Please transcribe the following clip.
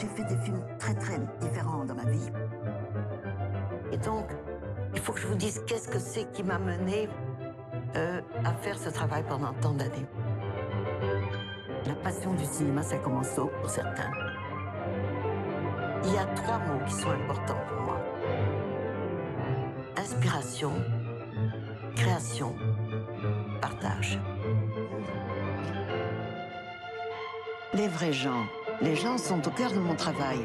J'ai fait des films très très différents dans ma vie. Et donc, il faut que je vous dise qu'est-ce que c'est qui m'a mené euh, à faire ce travail pendant tant d'années. La passion du cinéma, ça commence tôt pour certains. Il y a trois mots qui sont importants pour moi. Inspiration, création, partage. Les vrais gens, les gens sont au cœur de mon travail.